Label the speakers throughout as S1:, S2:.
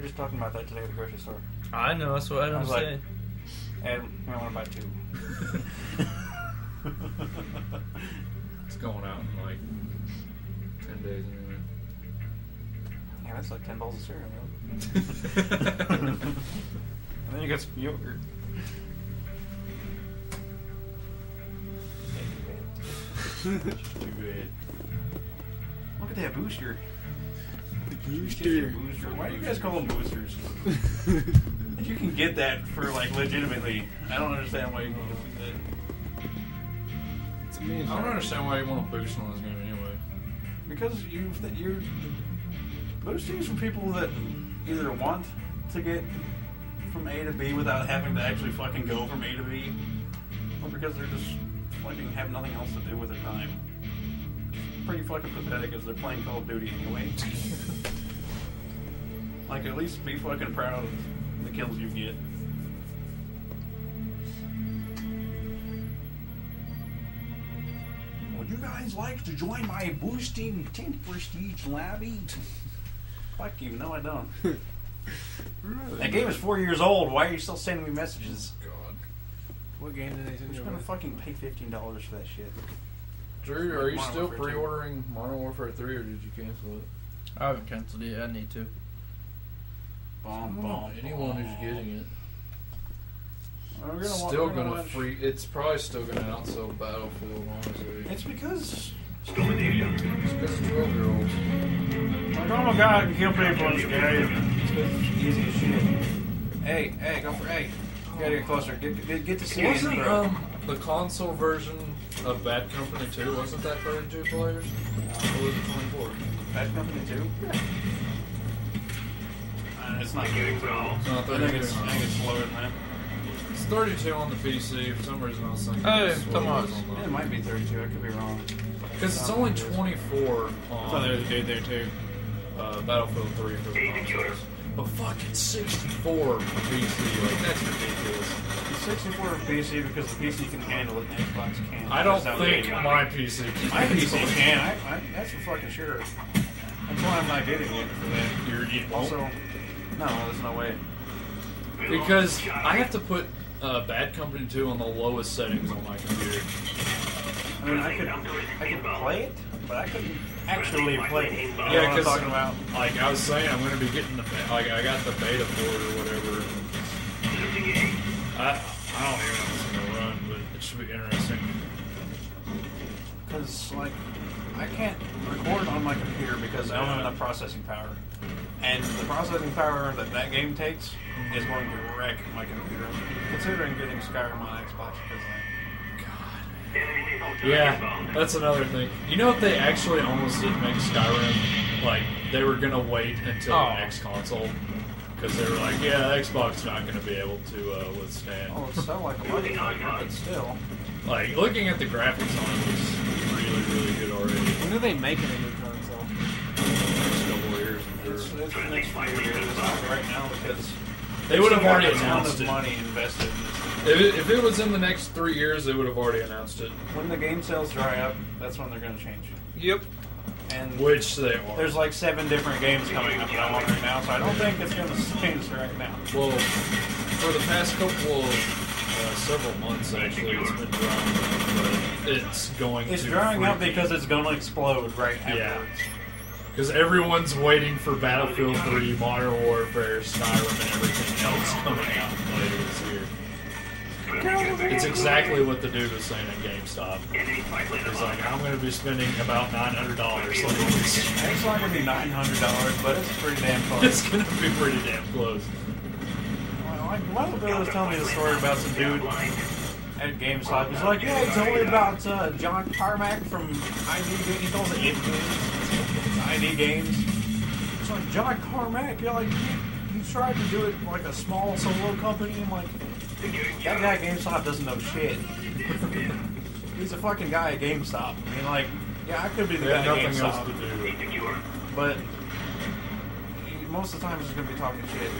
S1: were just talking about that today at the grocery store.
S2: I know. That's what I
S1: I
S2: don't
S1: was like- And we want to buy two.
S3: It's going out in like ten days anyway.
S1: yeah, that's like ten balls of cereal. Man. and then you got some yogurt.
S3: Too bad.
S1: Look at that booster.
S4: Booster.
S1: booster. Why do you guys call them boosters? If you can get that for like legitimately. I don't understand why you want to do that.
S4: It's amazing.
S3: I don't understand why you want to boost on this game anyway.
S1: Because you you're boosting is for people that either want to get from A to B without having to actually fucking go from A to B, or because they're just fucking have nothing else to do with their time. It's pretty fucking pathetic as they're playing Call of Duty anyway. like at least be fucking proud of the kills you get. Would you guys like to join my boosting 10 prestige lobby? Fuck you, no I don't. That game is four years old. Why are you still sending me messages?
S3: God.
S4: What game did they
S1: I'm just gonna fucking pay fifteen dollars for that shit.
S3: Drew, are you
S1: Modern
S3: still pre-ordering Modern Warfare 3 or did you cancel it?
S2: I haven't canceled it. yet. I need to.
S1: Bomb, bomb.
S3: Anyone who's getting it. It's still gonna,
S1: gonna
S3: free. It's probably still gonna outsell Battlefield, honestly.
S1: It's because
S3: It's because twelve year olds.
S1: a normal guy can kill people in this game. It's because it's easy as shit. Hey, hey, go for hey. You gotta get closer. Get get, get the CS,
S3: Wasn't um the console version of Bad Company 2 wasn't that 32 players? Or was it 24?
S1: Bad Company 2? It's not good.
S3: It's not
S1: I think it's I think it's lower than that.
S3: It's 32 on the PC. For some reason, I was thinking.
S2: Hey,
S3: it's
S2: come
S3: it
S2: on.
S1: Yeah, it might be 32. I could be wrong.
S3: Because it's only 24
S4: I thought
S3: on
S4: there was a dude there too.
S3: uh, Battlefield 3 for the consoles. But fucking 64 for PC. Like, that's ridiculous.
S1: It's 64 for PC because the PC can handle it and the Xbox can't.
S3: I don't think my PC can.
S1: My PC can. I, I, that's for fucking sure. That's why I'm not getting it for that.
S3: You're, you
S1: Also, no, there's no way.
S3: Because I have to put uh, Bad Company 2 on the lowest settings on my computer.
S1: I mean, I could, I could play it, but I couldn't actually play it.
S3: Yeah,
S1: what I'm
S3: 'cause-
S1: talking about.
S3: Like I was saying, I'm going to be getting the be- like I got the beta for it or whatever. I I don't even know if it's going to run, but it should be interesting.
S1: Because, like, I can't record on my computer because I don't have enough processing power. And the processing power that that game takes is going to wreck my computer. Considering getting Skyrim on Xbox because, like,
S3: Yeah, that's another thing. You know what they actually almost didn't make Skyrim, like they were gonna wait until
S1: Oh.
S3: the next console because they were like, yeah, Xbox not gonna be able to uh, withstand.
S1: oh, it's so like a motherfucker, but still.
S3: Like looking at the graphics on it was really, really good already.
S4: When are they making a new console?
S3: Next couple of years, I'm
S1: It's,
S3: sure.
S1: it's the next few years. Not right now because
S3: They would have already
S1: a ton
S3: announced
S1: of
S3: it.
S1: money invested in this.
S3: If it, if it was in the next three years, they would have already announced it.
S1: When the game sales dry up, that's when they're going to change.
S3: Yep.
S1: And
S3: Which they are.
S1: there's like seven different games coming up that I want right now, so I don't think it's going to change right now.
S3: Well, for the past couple of uh, several months, actually, it's been drying up, but it's going
S1: It's
S3: to
S1: drying up because it's going to explode right
S3: Yeah. Because everyone's waiting for Battlefield 3, Modern Warfare, Skyrim, and everything else coming out later this year. It's exactly what the dude was saying at GameStop. He's like, I'm going to be spending about $900 on this.
S1: It's not going to be $900, but it's pretty damn close.
S3: It's going to be pretty damn close.
S1: Well, Bill was telling me the story about some dude at GameStop. He's like, yeah, tell me about uh, John Carmack from ID. He calls it Influence. 90 games. It's like John Carmack, you're like, he, he tried to do it like a small solo company. I'm like, that guy at GameStop doesn't know shit. He's a fucking guy at GameStop. I mean, like, yeah, I could be the guy at GameStop.
S3: to do.
S1: But most of the time, he's gonna be talking shit.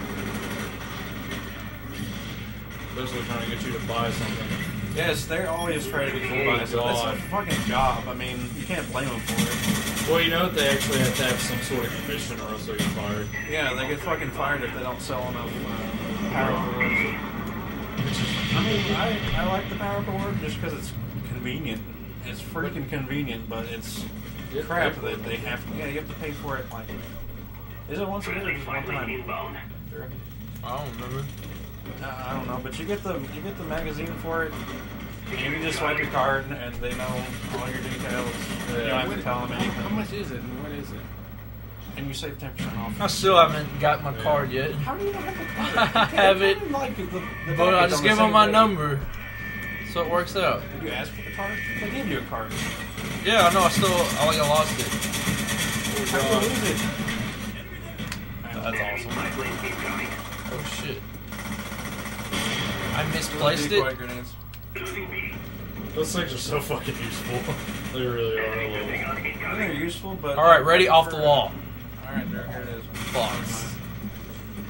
S3: Basically trying to get you to buy something.
S1: Yes, they're always trying to be cool by so That's a fucking job. I mean, you can't blame them for it.
S3: Well, you know what? They actually have to have some sort of commission or else they get fired.
S1: Yeah, they get fucking fired if they don't sell enough uh, power boards. I mean, I, I like the power board just because it's convenient. It's freaking convenient, but it's
S3: Yeah,
S1: crap
S3: pay
S1: that they have. Yeah, you have to pay for it. Like, is it once a year or just one time?
S2: I don't remember.
S1: Uh, I don't know, but you get the you get the magazine for it, and you can just swipe your card, and they know all your details. You don't have to tell them
S4: how,
S1: anything,
S4: how much is it and what is it?
S1: and you save ten percent off.
S2: I still haven't got my
S3: Yeah.
S2: card yet.
S1: How do you not have the card?
S2: I have it,
S1: Like the, the
S2: but I just
S1: on the
S2: give them my
S1: day.
S2: number, so it works out.
S1: Did you ask for the card? They gave you a card.
S2: Yeah, I know. I still, I like, I lost it.
S1: How did you lose it?
S3: That's awesome.
S2: Oh shit! I misplaced it.
S3: Those things are so fucking useful. they really are. a little.
S1: I think they're useful, but
S2: All right, ready off the wall.
S1: All right, there, here it is.
S2: Box.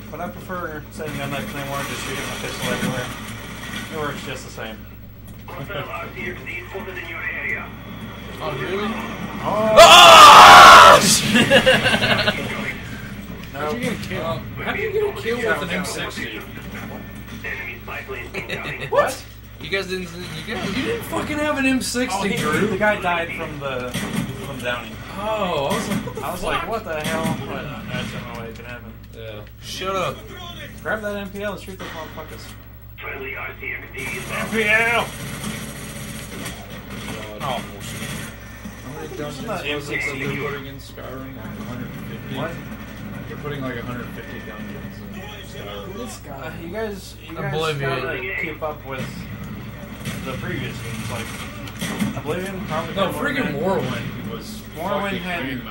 S1: But I prefer setting down that claymore and just shooting my pistol everywhere. It works just the same.
S2: Oh really?
S1: Oh
S2: Ah!
S1: no!
S4: How'd you get a kill?
S3: Um, how do you get a kill with an M60?
S1: What?
S2: You guys didn't. You guys.
S3: You didn't fucking have an M60,
S1: Oh, he,
S3: Drew.
S1: the guy died from the from Downey.
S3: Oh, I was like, what the
S1: I was like, what the hell? But that's the only way it can happen.
S3: Yeah.
S2: Shut up.
S1: Grab that MPL and shoot those motherfuckers.
S3: MPL.
S2: Oh
S3: How many dungeons was it that
S1: M60.
S3: putting in Skyrim? 150?
S1: What?
S3: They're putting like 150 dungeons in Skyrim.
S4: This
S1: Uh,
S4: guy.
S1: you guys, you guys
S2: Oblivion.
S1: gotta keep up with the previous games. Like Oblivion, probably.
S3: No,
S1: did more
S3: freaking
S1: than-
S3: Morrowind was
S1: Morrowind
S3: fucking
S1: had-
S3: huge.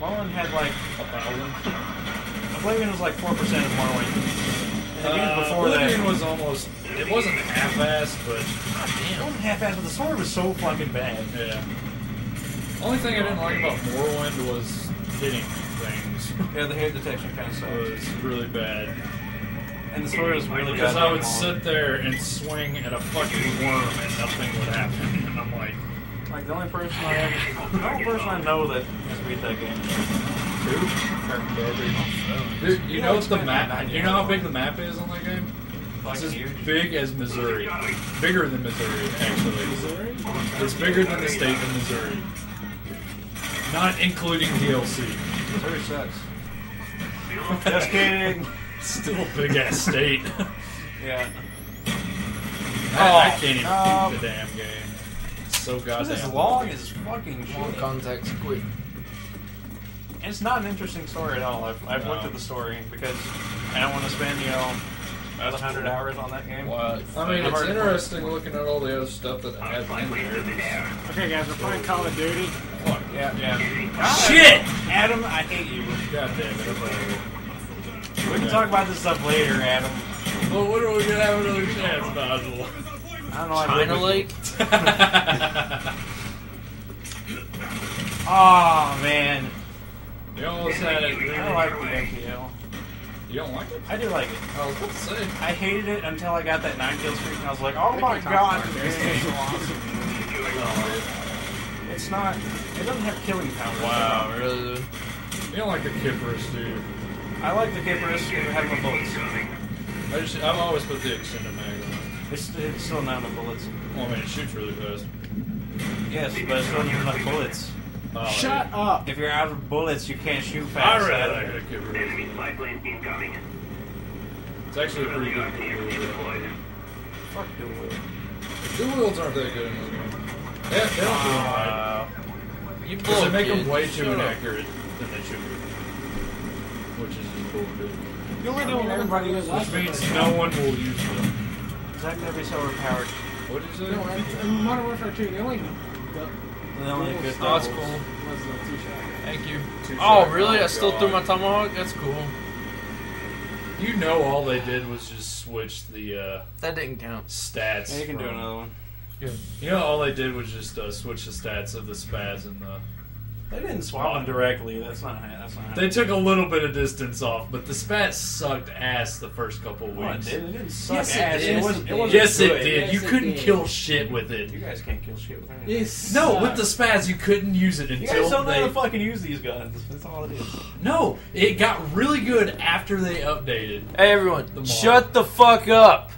S1: Morrowind had like
S3: A thousand.
S1: Oblivion was like four percent of Morrowind. And the games
S3: Uh,
S1: before
S3: Oblivion
S1: that,
S3: was almost. It wasn't half-assed, but
S1: it wasn't half-assed, but the story was so fucking bad.
S3: yeah. Only thing I didn't like about Morrowind was hitting things.
S1: Yeah, the hate detection kind of
S3: It
S1: sucked,
S3: was really bad.
S1: and the story was really bad.
S3: Because
S1: goddamn
S3: I would
S1: long.
S3: sit there and swing at a fucking worm and nothing would happen. And I'm like,
S1: Like the only person I have, the only person I know that has beat that game.
S3: dude, Dude, you
S1: You
S3: know
S1: know,
S3: what the map? You know how big the map is on that game?
S1: Like
S3: It's as
S1: huge.
S3: big as Missouri. Bigger than Missouri, actually.
S4: Missouri?
S3: It's bigger than the state of Missouri. Not including DLC.
S1: Missouri sucks. Just kidding.
S3: Still a big ass state.
S1: Yeah.
S3: I, I oh, can't even
S1: no.
S3: beat the damn game. It's so
S1: This
S3: goddamn
S1: is long as fucking
S2: More
S1: shit.
S2: contacts, quick.
S1: It's not an interesting story at all. I've, I've looked at the story because I don't want to spend, you know, another
S3: That's
S1: hundred
S3: cool.
S1: hours on that game.
S2: What?
S3: I mean,
S1: I've
S3: it's
S1: already-
S3: interesting looking at all the other stuff that has in there.
S4: Okay, guys, we're playing Call of Duty.
S3: Fuck.
S1: Yeah, yeah.
S3: Shit!
S1: Adam, I hate you.
S3: God damn it.
S1: We can talk about this stuff later, Adam.
S3: Well, when are we gonna have another chance, Nigel?
S1: I don't know. I
S2: China
S1: live with
S2: Lake.
S1: Oh man,
S3: you almost had it. dude.
S1: I like the MPL.
S3: You don't like it?
S1: I do like it.
S3: I was about to say.
S1: I hated it until I got that nine kill streak, and I was like, oh my god, this
S4: it.
S1: game's so awesome. Oh, It's not. It doesn't have killing power.
S2: Wow, really?
S3: You don't like the Kiparis, do you?
S1: I like the Kiparis because it has no bullets.
S3: I just, I've always put the extended mag on.
S1: It's, it's still not enough bullets.
S3: Oh, well, I mean, it shoots really fast.
S1: Yes, but it's still doesn't enough bullets.
S3: Oh,
S4: Shut up.
S1: If you're out of bullets, you can't shoot
S3: I
S1: fast.
S3: really
S1: Adam.
S3: like the Kiparis. It's actually a pretty good dual
S1: Fuck dual wield.
S3: Dual wields aren't that good in this game. They, they don't do them right.
S2: You
S3: Because they make them way too
S2: Shut up.
S3: inaccurate than they should be. Which is just bullshit.
S1: The only dual everybody uses.
S3: Which means no one will use them.
S1: Zach never be so overpowered.
S3: What did you?
S4: No, in, in Modern Warfare 2, the only the,
S1: The only
S4: dual
S1: good
S2: Oh, that's
S1: doubles.
S2: cool.
S4: was the two shot.
S2: Thank you.
S3: Two
S2: Oh,
S3: shot.
S2: really?
S3: Oh,
S2: I still
S3: God.
S2: threw my tomahawk? That's cool.
S3: You know all they did was just switch the uh,
S2: That didn't count.
S3: stats.
S1: Yeah, you can do
S3: from-
S1: another one.
S2: Good.
S3: You know all they did was just uh, switch the stats of the spaz and the
S1: They didn't swap them directly. That's not. That's not.
S3: They took a little bit of distance off, but the spaz sucked ass the first couple of
S1: No, it
S3: weeks.
S1: didn't. It didn't suck
S3: Yes, it
S1: ass.
S3: did.
S1: It wasn't. It
S4: Yes,
S1: wasn't
S3: Yes, it did.
S4: Yes,
S3: you
S4: it
S3: couldn't
S4: did.
S3: kill shit with it.
S1: You guys can't kill shit with anything.
S4: Yes.
S3: No, with the spaz, you couldn't use it
S1: You guys
S3: until
S1: don't know how
S3: they.
S1: to fucking use these guns. That's all it is.
S3: No, it got really good after they updated.
S2: Hey everyone,
S3: The
S2: shut the fuck up.